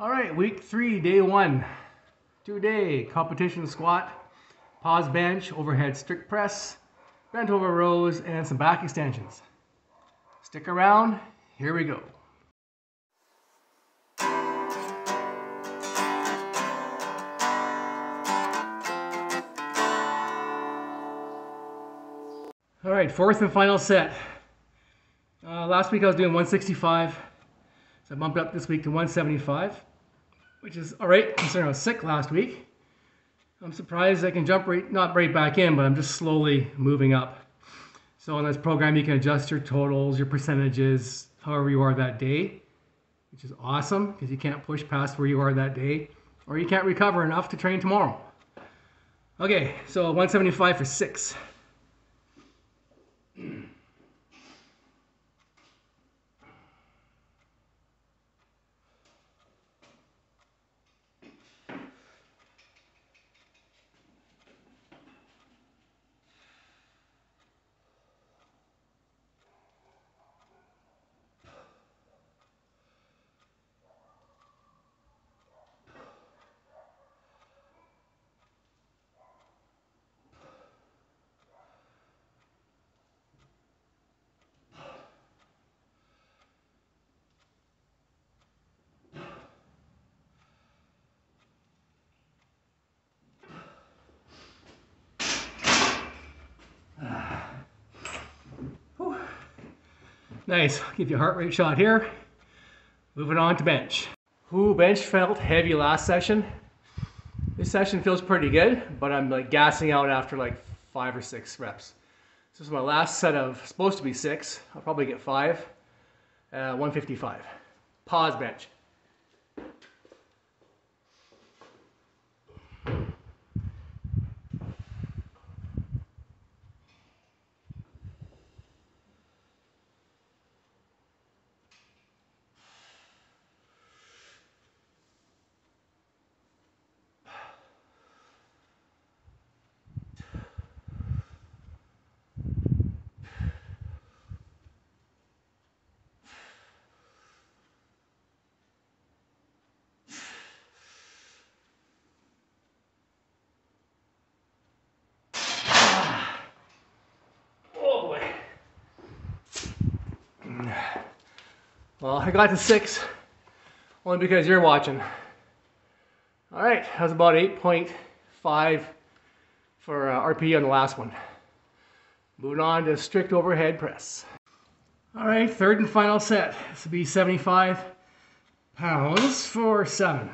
All right, week three, day one. Today, competition squat, pause bench, overhead strict press, bent over rows, and some back extensions. Stick around, here we go. All right, fourth and final set. Uh, last week I was doing 165, so I bumped up this week to 175 which is all right considering I was sick last week. I'm surprised I can jump right, not right back in, but I'm just slowly moving up. So on this program, you can adjust your totals, your percentages, however you are that day, which is awesome because you can't push past where you are that day, or you can't recover enough to train tomorrow. Okay, so 175 for six. Nice. I'll Give you a heart rate shot here. Moving on to bench. Ooh, bench felt heavy last session. This session feels pretty good, but I'm like gassing out after like five or six reps. This is my last set of, supposed to be six. I'll probably get five. Uh, 155. Pause bench. Well, I got to six, only because you're watching. All right, that was about 8.5 for uh, RP on the last one. Moving on to strict overhead press. All right, third and final set. This will be 75 pounds for seven.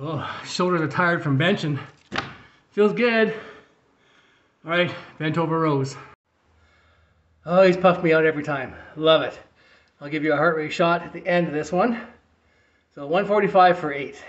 Oh, shoulders are tired from benching. Feels good. All right, bent over rows. Oh, he's puffed me out every time. Love it. I'll give you a heart rate shot at the end of this one. So 145 for eight.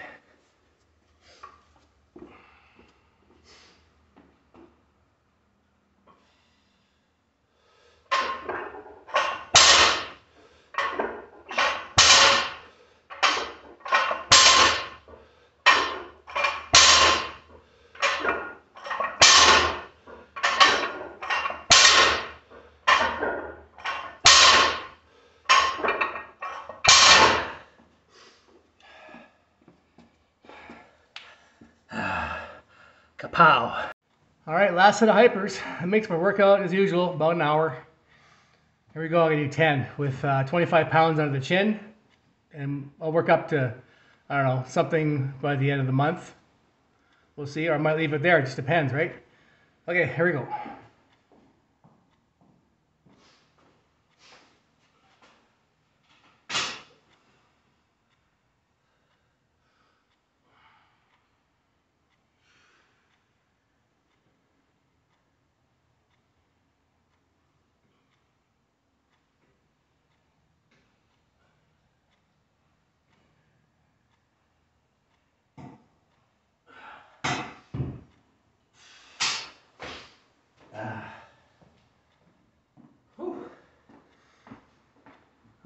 Kapow. All right, last set of hypers. That makes my workout as usual, about an hour. Here we go, I'm gonna do 10 with uh, 25 pounds under the chin. And I'll work up to, I don't know, something by the end of the month. We'll see, or I might leave it there, it just depends, right? Okay, here we go.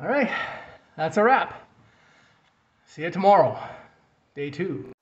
All right, that's a wrap. See you tomorrow, day two.